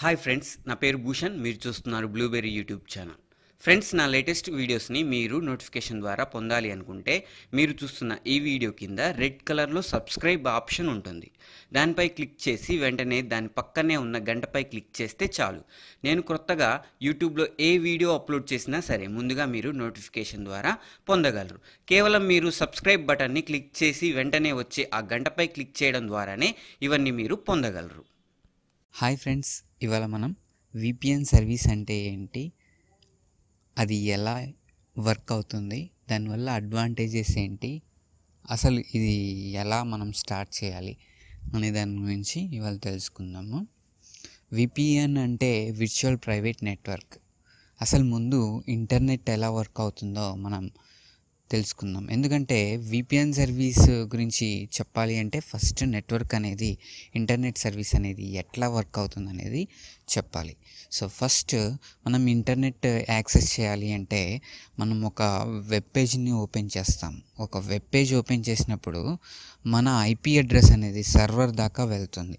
Hi friends నా పేరు భూషణ్. మీరు చూస్తున్నారు బ్లూబెర్రీ యూట్యూబ్ ఛానల్ ఫ్రెండ్స్ నా లేటెస్ట్ వీడియోస్ని మీరు నోటిఫికేషన్ ద్వారా పొందాలి అనుకుంటే మీరు చూస్తున్న ఈ వీడియో కింద రెడ్ కలర్లో సబ్స్క్రైబ్ ఆప్షన్ ఉంటుంది. దానిపై క్లిక్ చేసి వెంటనే దాని పక్కనే ఉన్న గంటపై క్లిక్ చేస్తే చాలు. నేను కొత్తగా యూట్యూబ్లో ఏ వీడియో అప్లోడ్ చేసినా సరే ముందుగా మీరు నోటిఫికేషన్ ద్వారా పొందగలరు. కేవలం మీరు సబ్స్క్రైబ్ బటన్ని క్లిక్ చేసి వెంటనే వచ్చే ఆ గంటపై క్లిక్ చేయడం ద్వారానే ఇవన్నీ మీరు పొందగలరు. హాయ్ ఫ్రెండ్స్ ఇవాళ మనం విపిఎన్ సర్వీస్ అంటే ఏంటి? అది ఎలా వర్క్ అవుతుంది? దానివల్ల అడ్వాంటేజెస్ ఏంటి? అసలు ఇది ఎలా మనం స్టార్ట్ చేయాలి? అనే దాని గురించి ఇవాళ తెలుసుకుందాము. విపిఎన్ అంటే విర్చువల్ ప్రైవేట్ నెట్వర్క్. అసలు ముందు ఇంటర్నెట్ ఎలా వర్క్ అవుతుందో మనం తెలుసుకుందాం. ఎందుకంటే విపిఎన్ సర్వీస్ గురించి చెప్పాలి అంటే ఫస్ట్ నెట్వర్క్ అనేది ఇంటర్నెట్ సర్వీస్ అనేది ఎట్లా వర్క్ అవుతుంది అనేది చెప్పాలి. సో ఫస్ట్ మనం ఇంటర్నెట్ యాక్సెస్ చేయాలి అంటే మనం ఒక వెబ్ పేజ్ని ఓపెన్ చేస్తాం. ఒక వెబ్ పేజ్ ఓపెన్ చేసినప్పుడు మన ఐపీ అడ్రస్ అనేది సర్వర్ దాకా వెళ్తుంది.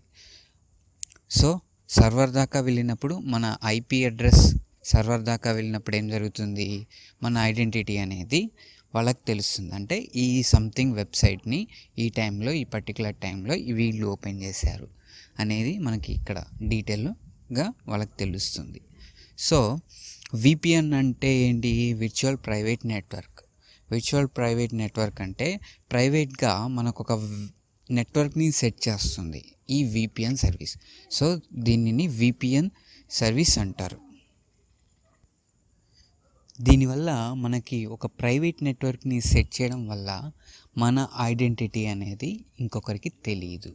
సో సర్వర్ దాకా వెళ్ళినప్పుడు మన ఐపీ అడ్రస్ సర్వర్ దాకా వెళ్ళినప్పుడు ఏం జరుగుతుంది? మన ఐడెంటిటీ అనేది వాళ్ళకి తెలుస్తుంది. అంటే ఈ సంథింగ్ వెబ్సైట్ని ఈ టైంలో ఈ పర్టికులర్ టైంలో వీళ్ళు ఓపెన్ చేశారు అనేది మనకి ఇక్కడ డీటెయిల్గా వాళ్ళకి తెలుస్తుంది. సో విపిఎన్ అంటే ఏంటి? Virtual private network virtual private network అంటే ప్రైవేట్గా మనకు ఒక నెట్వర్క్ని సెట్ చేస్తుంది ఈ విపిఎన్ సర్వీస్ సో దీనిని విపిఎన్ సర్వీస్ అంటారు. దీనివల్ల మనకి ఒక ప్రైవేట్ నెట్వర్క్ని సెట్ చేయడం వల్ల మన ఐడెంటిటీ అనేది ఇంకొకరికి తెలియదు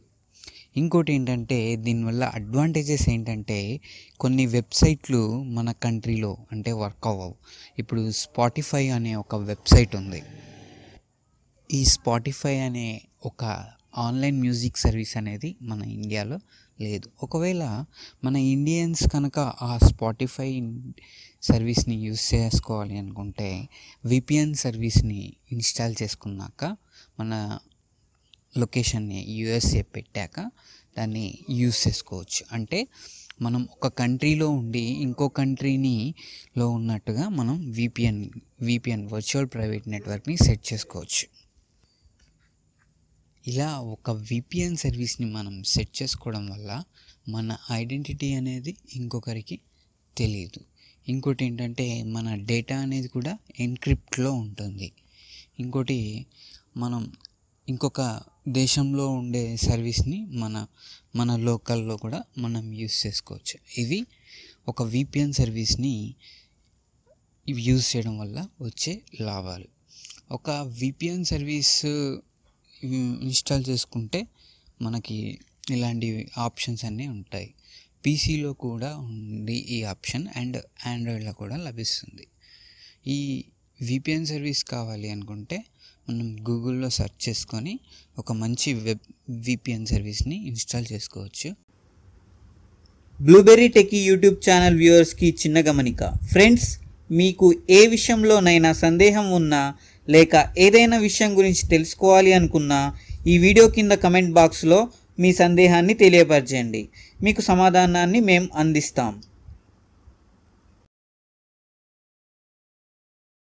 ఇంకోటి ఏంటంటే దీనివల్ల అడ్వాంటేజెస్ ఏంటంటే కొన్ని వెబ్సైట్లు మన కంట్రీలో అంటే వర్క్ అవ్వవు. ఇప్పుడు స్పాటిఫై అనే ఒక వెబ్సైట్ ఉంది. ఈ స్పాటిఫై అనే ఒక ఆన్లైన్ మ్యూజిక్ సర్వీస్ అనేది మన ఇండియాలో లేదు. ఒకవేళ మన ఇండియన్స్ కనుక ఆ స్పాటిఫై సర్వీస్ని యూస్ చేసుకోవాలి అనుకుంటే విపిఎన్ సర్వీస్ని ఇన్స్టాల్ చేసుకున్నాక మన లొకేషన్ని యూఎస్ఏ పెట్టాక దాన్ని యూస్ చేసుకోవచ్చు. అంటే మనం ఒక కంట్రీలో ఉండి ఇంకో కంట్రీని లో ఉన్నట్టుగా మనం విపిఎన్ విపిఎన్ వర్చువల్ ప్రైవేట్ నెట్వర్క్ని సెట్ చేసుకోవచ్చు. ఇలా ఒక విపిఎన్ సర్వీస్ని మనం సెట్ చేసుకోవడం వల్ల మన ఐడెంటిటీ అనేది ఇంకొకరికి తెలియదు. ఇంకోటి ఏంటంటే మన డేటా అనేది కూడా ఎన్క్రిప్ట్లో ఉంటుంది. ఇంకోటి మనం ఇంకొక దేశంలో ఉండే సర్వీస్ని మన మన లోకల్లో కూడా మనం యూస్ చేసుకోవచ్చు. ఇది ఒక విపిఎన్ సర్వీస్ని యూజ్ చేయడం వల్ల వచ్చే లాభాలు. ఒక విపిఎన్ సర్వీస్ ఇన్స్టాల్ చేసుకుంటే మనకి ఇలాంటి ఆప్షన్స్ అన్నీ ఉంటాయి. పీసీలో కూడా ఉంది ఈ ఆప్షన్ అండ్ ఆండ్రాయిడ్లో కూడా లభిస్తుంది. ఈ విపిఎన్ సర్వీస్ కావాలి అనుకుంటే మనం గూగుల్లో సెర్చ్ చేసుకొని ఒక మంచి వెబ్ విపిఎన్ సర్వీస్ని ఇన్స్టాల్ చేసుకోవచ్చు. బ్లూబెర్రీ టెకీ యూట్యూబ్ ఛానల్ వ్యూవర్స్కి చిన్న గమనిక. ఫ్రెండ్స్ మీకు ఏ విషయంలోనైనా సందేహం ఉన్నా లేక ఏదైనా విషయం గురించి తెలుసుకోవాలి అనుకున్నా ఈ వీడియో కింద కమెంట్ బాక్స్లో మీ సందేహాన్ని తెలియపరచండి. మీకు సమాధానాన్ని మేము అందిస్తాం.